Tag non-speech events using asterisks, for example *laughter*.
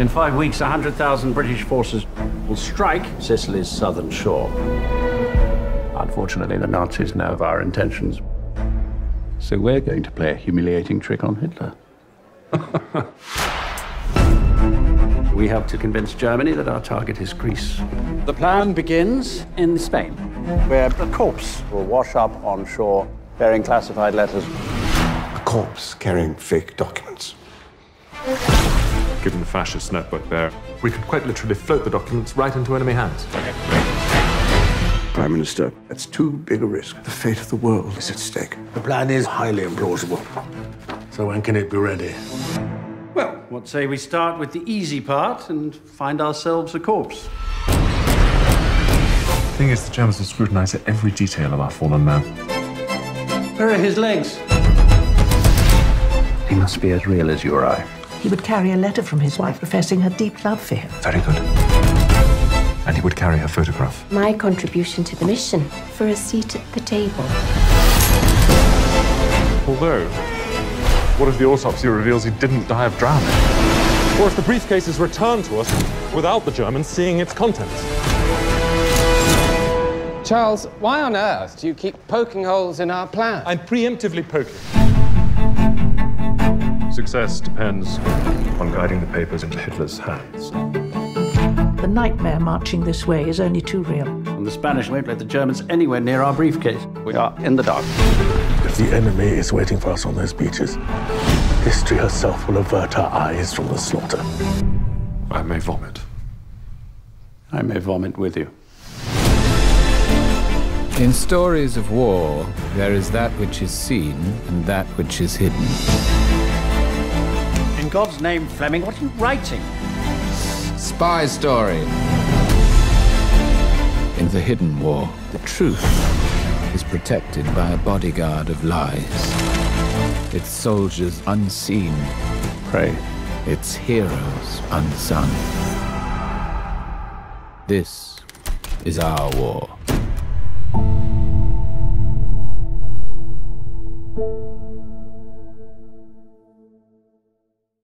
In five weeks, 100,000 British forces will strike Sicily's southern shore. Unfortunately, the Nazis know of our intentions. So we're going to play a humiliating trick on Hitler. *laughs* we have to convince Germany that our target is Greece. The plan begins in Spain, where a corpse will wash up on shore bearing classified letters. A corpse carrying fake documents. Given the fascist network there, we could quite literally float the documents right into enemy hands. Prime Minister, that's too big a risk. The fate of the world is at stake. The plan is highly implausible. So when can it be ready? Well, what say we start with the easy part and find ourselves a corpse? The thing is, the Germans will scrutinize every detail of our fallen man. Where are his legs? He must be as real as you or I. He would carry a letter from his wife professing her deep love for him. Very good. And he would carry her photograph. My contribution to the mission for a seat at the table. Although, what if the autopsy reveals he didn't die of drowning? Or if the briefcase is returned to us without the Germans seeing its contents? Charles, why on earth do you keep poking holes in our plan? I'm preemptively poking. Success depends on guiding the papers into Hitler's hands. The nightmare marching this way is only too real. And the Spanish won't let the Germans anywhere near our briefcase. We are in the dark. If the enemy is waiting for us on those beaches, history herself will avert her eyes from the slaughter. I may vomit. I may vomit with you. In stories of war, there is that which is seen and that which is hidden. In God's name, Fleming, what are you writing? Spy story. In the hidden war, the truth is protected by a bodyguard of lies. Its soldiers unseen, Pray. its heroes unsung. This is our war.